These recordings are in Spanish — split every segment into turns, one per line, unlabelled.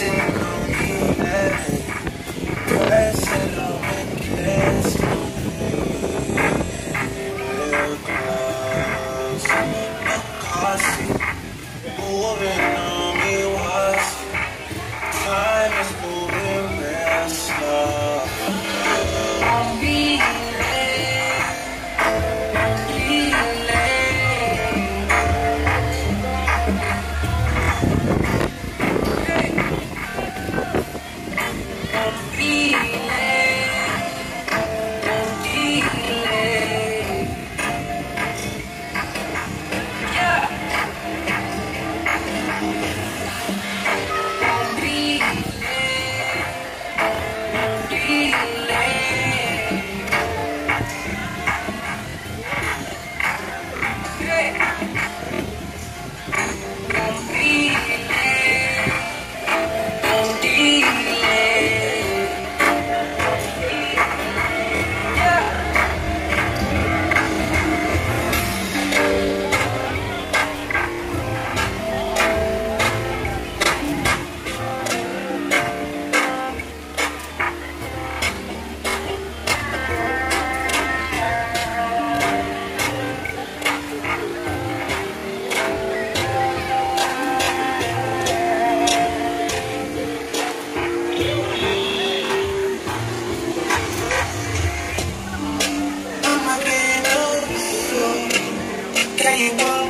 dancing. anyone.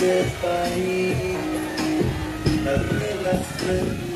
este país, abrir